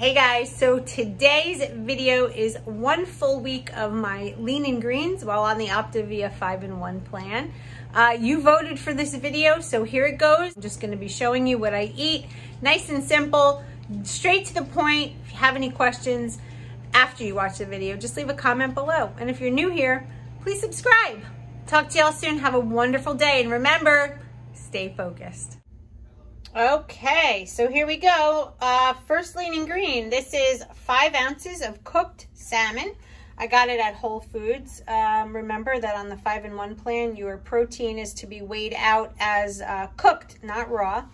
Hey guys, so today's video is one full week of my lean and greens while on the Optavia 5-in-1 plan. Uh, you voted for this video, so here it goes. I'm just gonna be showing you what I eat. Nice and simple, straight to the point. If you have any questions after you watch the video, just leave a comment below. And if you're new here, please subscribe. Talk to y'all soon. Have a wonderful day. And remember, stay focused. Okay, so here we go. Uh, first lean and green. This is five ounces of cooked salmon. I got it at Whole Foods. Um, remember that on the five in one plan, your protein is to be weighed out as uh, cooked, not raw.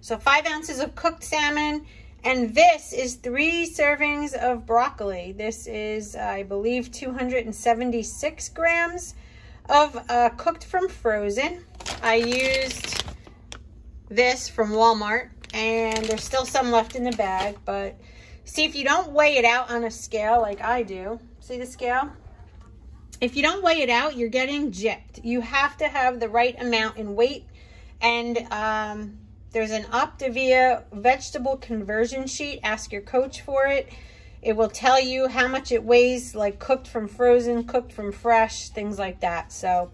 So five ounces of cooked salmon. And this is three servings of broccoli. This is, I believe, 276 grams of uh, cooked from frozen. I used this from Walmart and there's still some left in the bag, but see if you don't weigh it out on a scale like I do, see the scale? If you don't weigh it out, you're getting gypped. You have to have the right amount in weight and um, there's an Optavia vegetable conversion sheet. Ask your coach for it. It will tell you how much it weighs, like cooked from frozen, cooked from fresh, things like that. So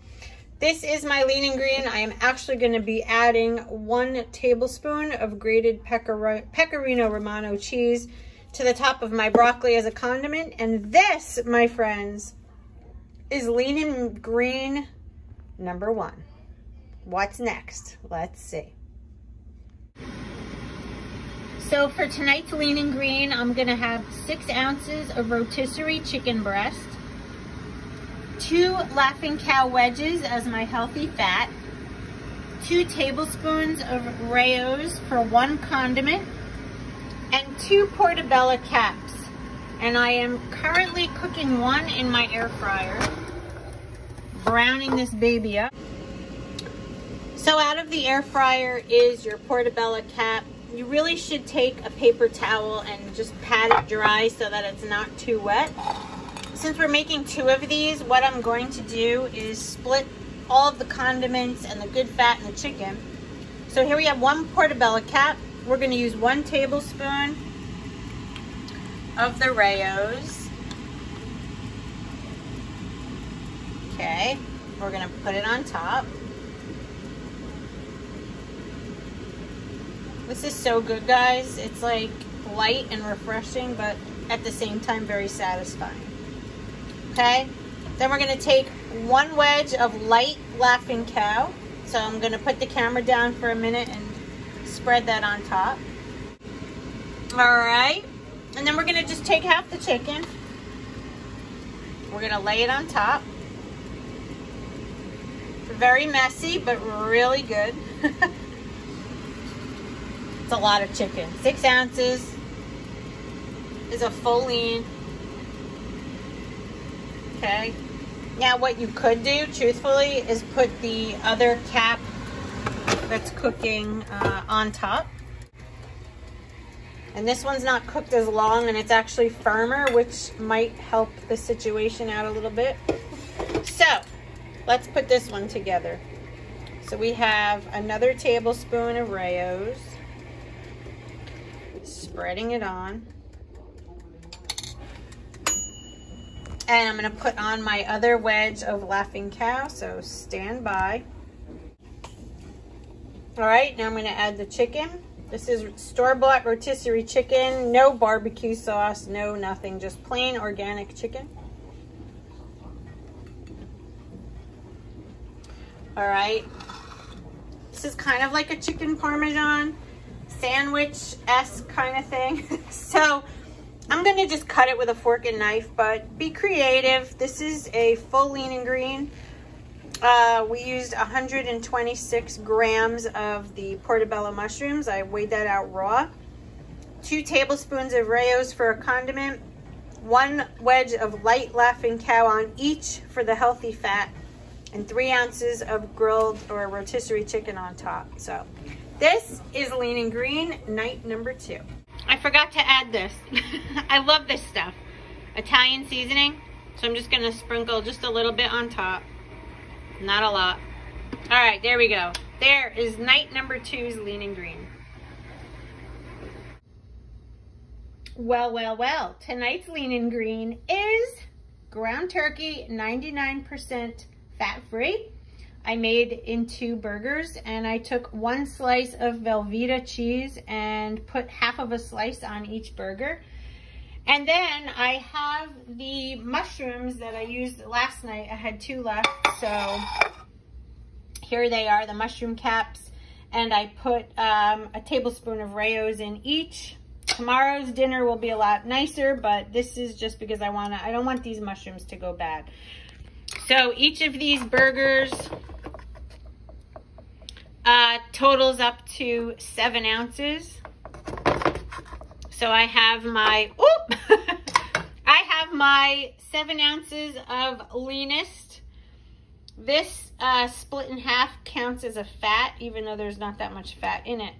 this is my lean and green. I am actually going to be adding one tablespoon of grated pecorino romano cheese to the top of my broccoli as a condiment. And this, my friends, is lean and green number one. What's next? Let's see. So for tonight's lean and green, I'm gonna have six ounces of rotisserie chicken breast, two Laughing Cow wedges as my healthy fat, two tablespoons of Rao's for one condiment, and two portobello caps. And I am currently cooking one in my air fryer, browning this baby up. So out of the air fryer is your portobello cap. You really should take a paper towel and just pat it dry so that it's not too wet since we're making two of these, what I'm going to do is split all of the condiments and the good fat in the chicken. So here we have one portobello cap. We're going to use one tablespoon of the Rao's. Okay, we're going to put it on top. This is so good, guys. It's like light and refreshing, but at the same time, very satisfying okay? Then we're gonna take one wedge of light Laughing Cow. So I'm gonna put the camera down for a minute and spread that on top. All right, and then we're gonna just take half the chicken. We're gonna lay it on top. Very messy, but really good. it's a lot of chicken. Six ounces is a full lean okay? Now what you could do, truthfully, is put the other cap that's cooking uh, on top. And this one's not cooked as long and it's actually firmer, which might help the situation out a little bit. So, let's put this one together. So we have another tablespoon of Rao's. Spreading it on. And I'm gonna put on my other wedge of Laughing Cow, so stand by. All right, now I'm gonna add the chicken. This is store-bought rotisserie chicken, no barbecue sauce, no nothing, just plain organic chicken. All right, this is kind of like a chicken parmesan sandwich-esque kind of thing. so I'm gonna just cut it with a fork and knife, but be creative. This is a full lean and green. Uh, we used 126 grams of the portobello mushrooms. I weighed that out raw. Two tablespoons of Rao's for a condiment. One wedge of light Laughing Cow on each for the healthy fat. And three ounces of grilled or rotisserie chicken on top. So this is lean and green, night number two. I forgot to add this. I love this stuff. Italian seasoning. So I'm just gonna sprinkle just a little bit on top. Not a lot. All right, there we go. There is night number two's lean and green. Well, well, well, tonight's lean and green is ground turkey, 99% fat-free. I made into burgers and I took one slice of Velveeta cheese and put half of a slice on each burger. And then I have the mushrooms that I used last night. I had two left, so here they are, the mushroom caps. And I put um, a tablespoon of Rao's in each. Tomorrow's dinner will be a lot nicer, but this is just because I want to, I don't want these mushrooms to go bad. So each of these burgers uh, totals up to seven ounces. So I have my, oop, I have my seven ounces of leanest. This uh, split in half counts as a fat, even though there's not that much fat in it.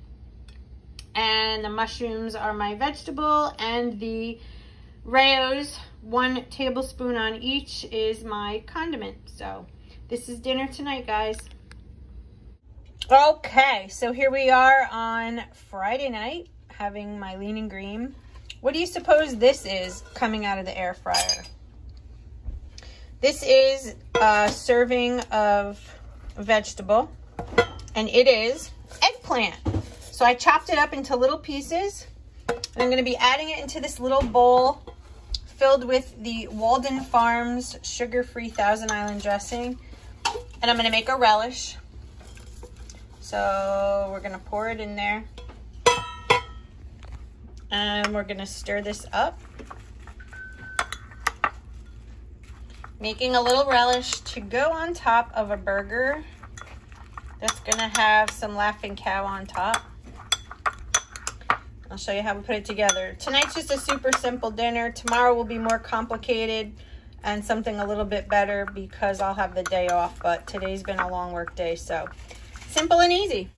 And the mushrooms are my vegetable, and the Rao's, one tablespoon on each, is my condiment. So this is dinner tonight, guys. Okay, so here we are on Friday night having my lean and green. What do you suppose this is coming out of the air fryer? This is a serving of vegetable, and it is eggplant. So I chopped it up into little pieces, and I'm gonna be adding it into this little bowl filled with the Walden Farms sugar-free Thousand Island dressing. And I'm gonna make a relish. So we're gonna pour it in there. And we're gonna stir this up. Making a little relish to go on top of a burger that's gonna have some Laughing Cow on top. I'll show you how we put it together. Tonight's just a super simple dinner. Tomorrow will be more complicated and something a little bit better because I'll have the day off, but today's been a long work day, so simple and easy.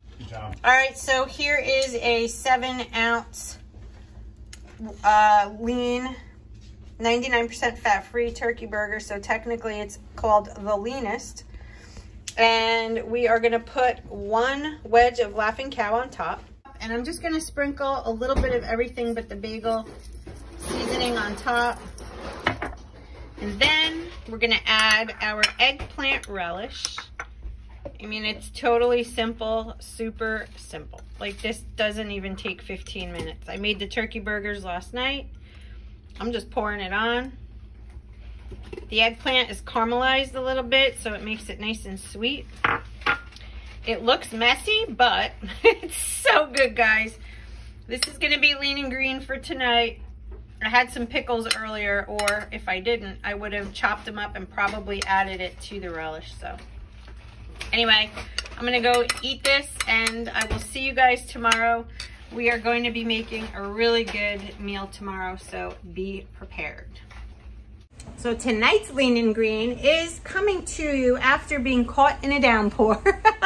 All right, so here is a seven ounce uh, lean, 99% fat-free turkey burger. So technically it's called the leanest. And we are gonna put one wedge of Laughing Cow on top. And I'm just gonna sprinkle a little bit of everything but the bagel seasoning on top. And then we're gonna add our eggplant relish. I mean, it's totally simple, super simple. Like this doesn't even take 15 minutes. I made the turkey burgers last night. I'm just pouring it on. The eggplant is caramelized a little bit, so it makes it nice and sweet. It looks messy, but it's so good, guys. This is gonna be lean and green for tonight. I had some pickles earlier, or if I didn't, I would have chopped them up and probably added it to the relish, so. Anyway, I'm gonna go eat this and I will see you guys tomorrow. We are going to be making a really good meal tomorrow, so be prepared. So tonight's Lean and Green is coming to you after being caught in a downpour.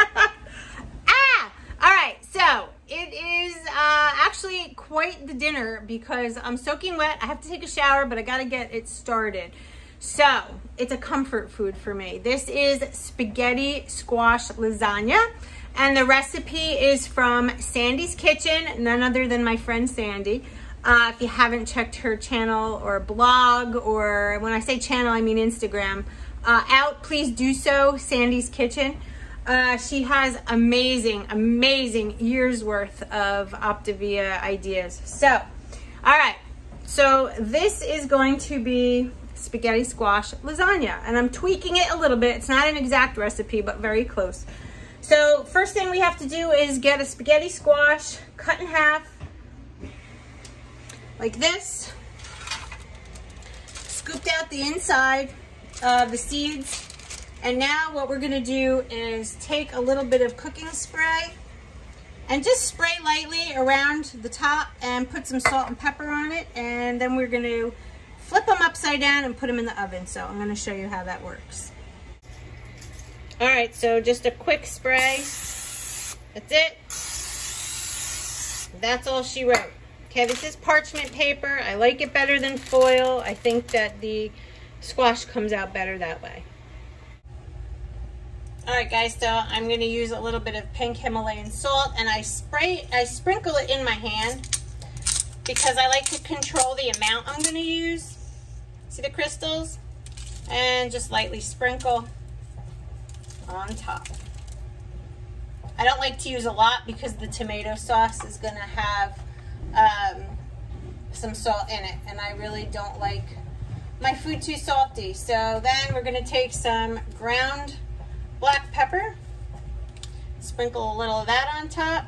ah! All right, so it is uh, actually quite the dinner because I'm soaking wet. I have to take a shower, but I gotta get it started. So it's a comfort food for me. This is spaghetti squash lasagna. And the recipe is from Sandy's Kitchen, none other than my friend Sandy. Uh, if you haven't checked her channel or blog, or when I say channel, I mean Instagram, uh, out, please do so, Sandy's Kitchen. Uh, she has amazing, amazing years worth of Optavia ideas. So, all right. So this is going to be spaghetti squash lasagna. And I'm tweaking it a little bit. It's not an exact recipe, but very close. So first thing we have to do is get a spaghetti squash cut in half like this. Scooped out the inside of the seeds. And now what we're gonna do is take a little bit of cooking spray and just spray lightly around the top and put some salt and pepper on it. And then we're gonna flip them upside down and put them in the oven. So I'm gonna show you how that works. All right, so just a quick spray. That's it. That's all she wrote. Okay, this is parchment paper. I like it better than foil. I think that the squash comes out better that way. All right, guys, so I'm gonna use a little bit of pink Himalayan salt and I spray, I sprinkle it in my hand because I like to control the amount I'm gonna use. See the crystals? And just lightly sprinkle on top. I don't like to use a lot because the tomato sauce is gonna have um, some salt in it and I really don't like my food too salty. So then we're gonna take some ground black pepper, sprinkle a little of that on top,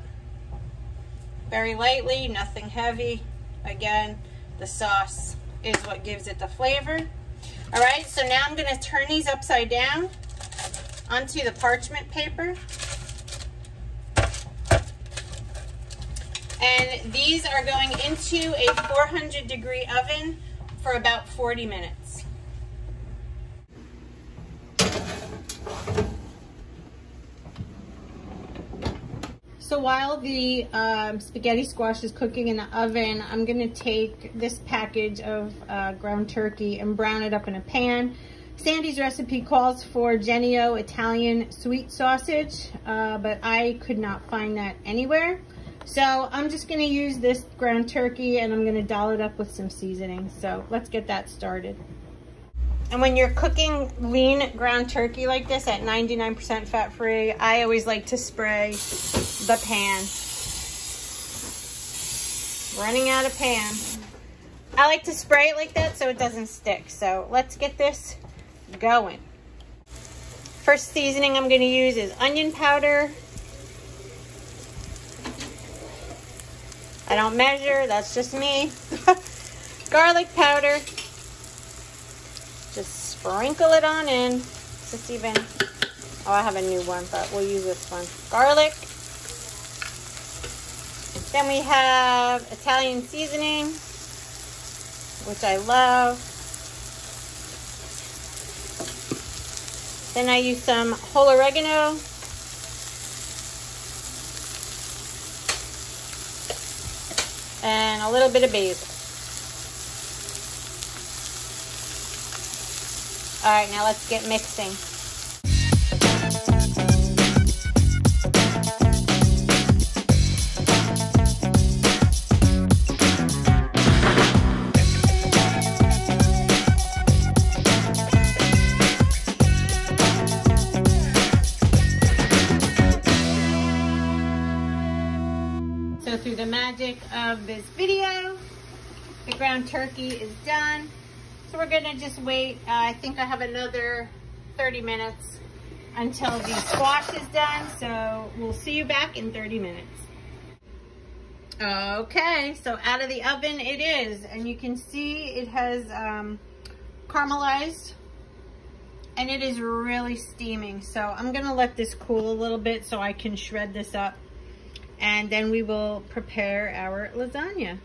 very lightly, nothing heavy. Again, the sauce is what gives it the flavor. All right, so now I'm gonna turn these upside down onto the parchment paper. And these are going into a 400 degree oven for about 40 minutes. So while the um, spaghetti squash is cooking in the oven, I'm gonna take this package of uh, ground turkey and brown it up in a pan. Sandy's recipe calls for Jennie-O Italian sweet sausage, uh, but I could not find that anywhere. So I'm just gonna use this ground turkey and I'm gonna doll it up with some seasoning. So let's get that started. And when you're cooking lean ground turkey like this at 99% fat free, I always like to spray the pan. Running out of pan. I like to spray it like that so it doesn't stick. So let's get this going. First seasoning I'm gonna use is onion powder, I don't measure, that's just me. Garlic powder. Just sprinkle it on in. Just even, oh, I have a new one, but we'll use this one. Garlic. Then we have Italian seasoning, which I love. Then I use some whole oregano. and a little bit of basil. All right, now let's get mixing. So through the magic of this video. The ground turkey is done. So we're gonna just wait. Uh, I think I have another 30 minutes until the squash is done. So we'll see you back in 30 minutes. Okay, so out of the oven it is. And you can see it has um, caramelized and it is really steaming. So I'm gonna let this cool a little bit so I can shred this up and then we will prepare our lasagna.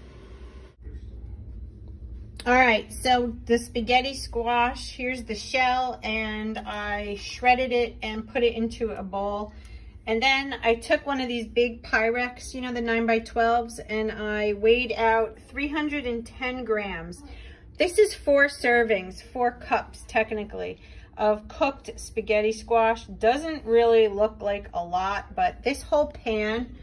All right, so the spaghetti squash, here's the shell, and I shredded it and put it into a bowl. And then I took one of these big Pyrex, you know, the 9 by 12s, and I weighed out 310 grams. This is four servings, four cups technically, of cooked spaghetti squash. Doesn't really look like a lot, but this whole pan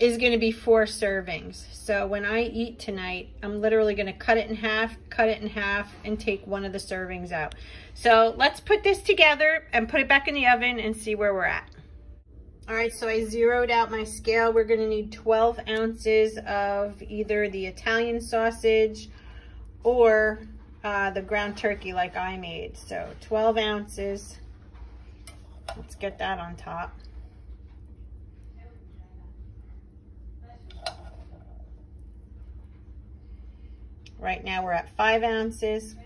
is going to be four servings. So when I eat tonight, I'm literally going to cut it in half, cut it in half, and take one of the servings out. So let's put this together and put it back in the oven and see where we're at. All right, so I zeroed out my scale. We're gonna need 12 ounces of either the Italian sausage or uh, the ground turkey like I made. So 12 ounces. Let's get that on top. Right now we're at five ounces.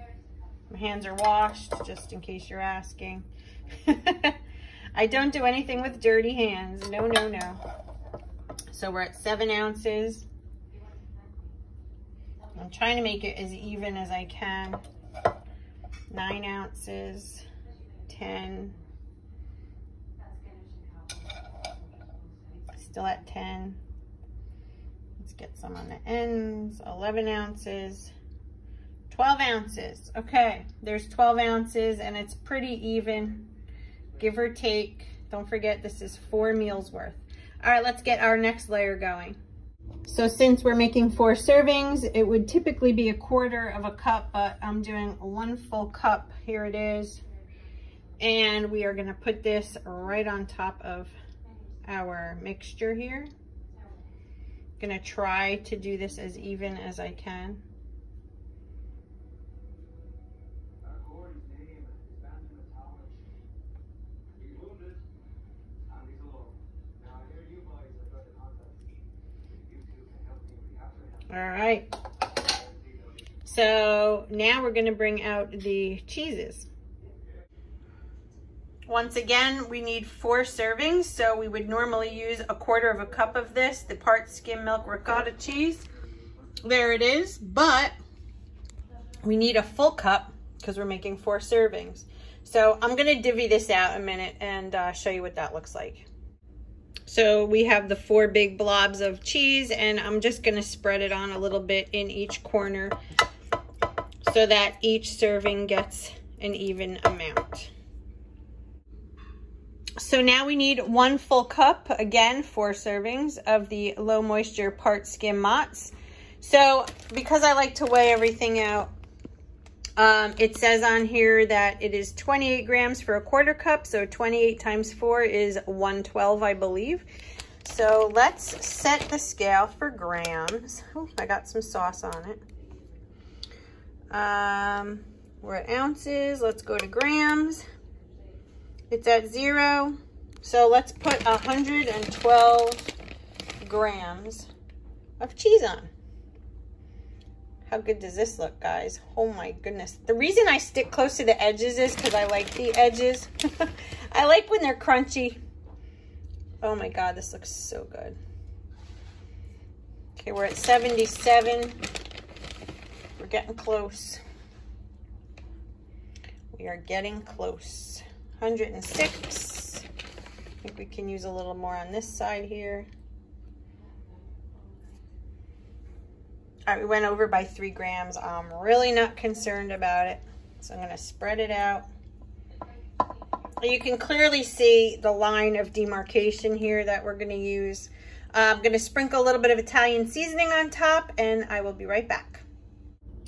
My hands are washed, just in case you're asking. I don't do anything with dirty hands. No, no, no. So we're at seven ounces. I'm trying to make it as even as I can. Nine ounces, 10. Still at 10 get some on the ends, 11 ounces, 12 ounces. Okay, there's 12 ounces and it's pretty even, give or take. Don't forget, this is four meals worth. All right, let's get our next layer going. So since we're making four servings, it would typically be a quarter of a cup, but I'm doing one full cup. Here it is. And we are gonna put this right on top of our mixture here. Gonna try to do this as even as I can. All right. So now we're gonna bring out the cheeses. Once again, we need four servings. So we would normally use a quarter of a cup of this, the part skim milk ricotta cheese. There it is, but we need a full cup because we're making four servings. So I'm gonna divvy this out a minute and uh, show you what that looks like. So we have the four big blobs of cheese and I'm just gonna spread it on a little bit in each corner so that each serving gets an even amount. So now we need one full cup, again, four servings of the low moisture part skim mozz. So because I like to weigh everything out, um, it says on here that it is 28 grams for a quarter cup. So 28 times four is 112, I believe. So let's set the scale for grams. Oh, I got some sauce on it. Um, we're at ounces. Let's go to grams. It's at zero. So let's put 112 grams of cheese on. How good does this look, guys? Oh my goodness. The reason I stick close to the edges is because I like the edges. I like when they're crunchy. Oh my God, this looks so good. Okay, we're at 77. We're getting close. We are getting close. 106. I think we can use a little more on this side here. All right, we went over by three grams. I'm really not concerned about it. So I'm gonna spread it out. You can clearly see the line of demarcation here that we're gonna use. I'm gonna sprinkle a little bit of Italian seasoning on top and I will be right back.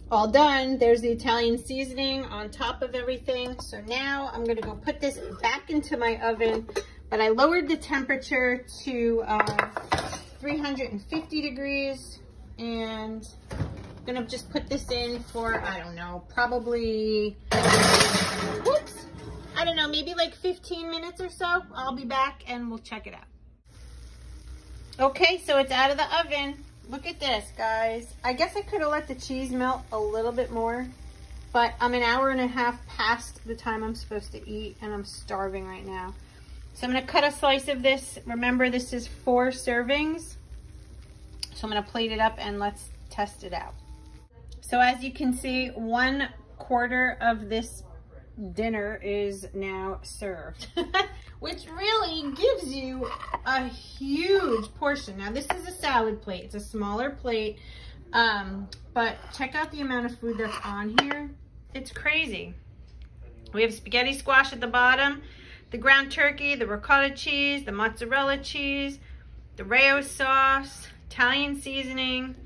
All done, there's the Italian seasoning on top of everything. So now I'm gonna go put this back into my oven, but I lowered the temperature to uh, 350 degrees and I'm gonna just put this in for, I don't know, probably, whoops, I don't know, maybe like 15 minutes or so. I'll be back and we'll check it out. Okay, so it's out of the oven. Look at this, guys. I guess I could have let the cheese melt a little bit more, but I'm an hour and a half past the time I'm supposed to eat and I'm starving right now. So I'm gonna cut a slice of this. Remember, this is four servings. So I'm gonna plate it up and let's test it out. So as you can see, one quarter of this dinner is now served, which really gives you a huge portion. Now this is a salad plate, it's a smaller plate, um, but check out the amount of food that's on here. It's crazy. We have spaghetti squash at the bottom, the ground turkey, the ricotta cheese, the mozzarella cheese, the Rao's sauce, Italian seasoning.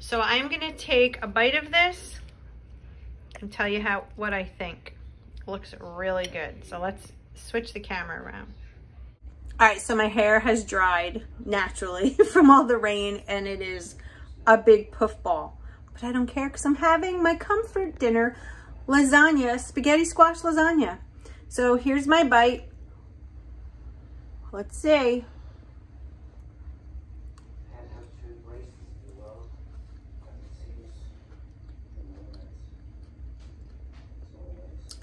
So I'm gonna take a bite of this and tell you how what I think. Looks really good. So let's switch the camera around. All right, so my hair has dried naturally from all the rain and it is a big puff ball. But I don't care because I'm having my comfort dinner, lasagna, spaghetti squash lasagna. So here's my bite. Let's see.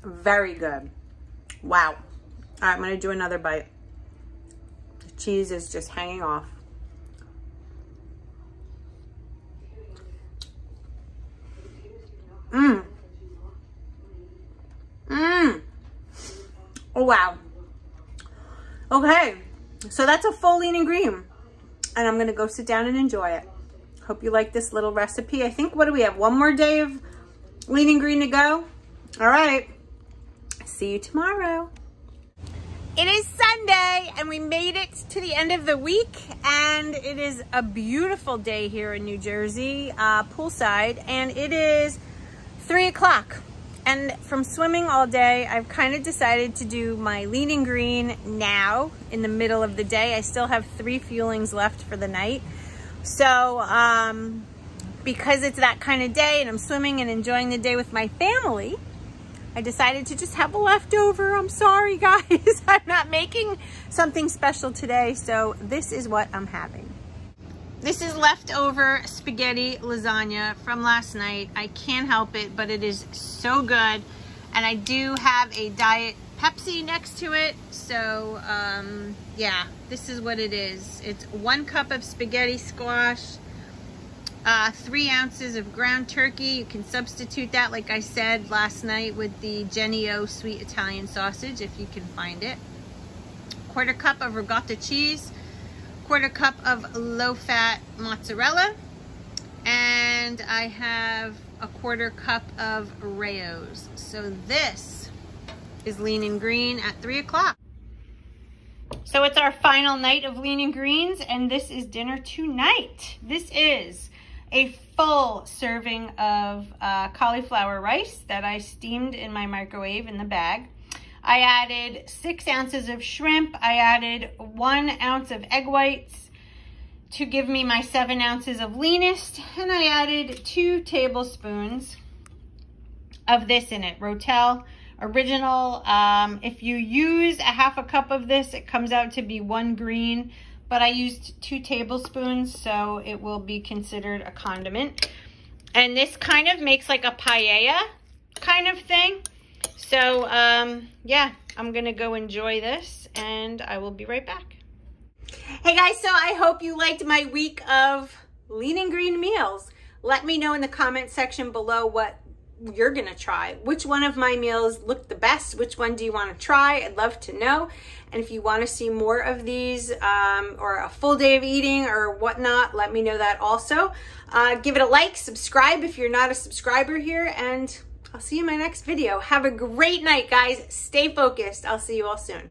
Very good. Wow. All right, I'm to do another bite. The cheese is just hanging off. Mmm. Mmm. Oh, wow. Okay, so that's a full lean and green. And I'm to go sit down and enjoy it. Hope you like this little recipe. I think, what do we have? One more day of lean and green to go? All right. See you tomorrow. It is Sunday and we made it to the end of the week and it is a beautiful day here in New Jersey, uh, poolside, and it is three o'clock. And from swimming all day, I've kind of decided to do my leaning green now in the middle of the day. I still have three fuelings left for the night. So um, because it's that kind of day and I'm swimming and enjoying the day with my family, I decided to just have a leftover. I'm sorry, guys. I'm not making something special today, so this is what I'm having. This is leftover spaghetti lasagna from last night. I can't help it, but it is so good. And I do have a Diet Pepsi next to it. So, um, yeah, this is what it is. It's one cup of spaghetti squash, uh, three ounces of ground turkey. You can substitute that, like I said last night, with the Jennie-O sweet Italian sausage, if you can find it. Quarter cup of ricotta cheese, quarter cup of low-fat mozzarella, and I have a quarter cup of Rao's. So this is lean and green at three o'clock. So it's our final night of lean and greens, and this is dinner tonight. This is a full serving of uh, cauliflower rice that I steamed in my microwave in the bag. I added six ounces of shrimp. I added one ounce of egg whites to give me my seven ounces of leanest. And I added two tablespoons of this in it, Rotel Original. Um, if you use a half a cup of this, it comes out to be one green but I used two tablespoons, so it will be considered a condiment. And this kind of makes like a paella kind of thing. So, um, yeah, I'm to go enjoy this, and I will be right back. Hey guys, so I hope you liked my week of lean and green meals. Let me know in the comment section below what you're gonna try. Which one of my meals looked the best? Which one do you wanna try? I'd love to know. And if you wanna see more of these um, or a full day of eating or whatnot, let me know that also. Uh, give it a like, subscribe if you're not a subscriber here, and I'll see you in my next video. Have a great night, guys. Stay focused. I'll see you all soon.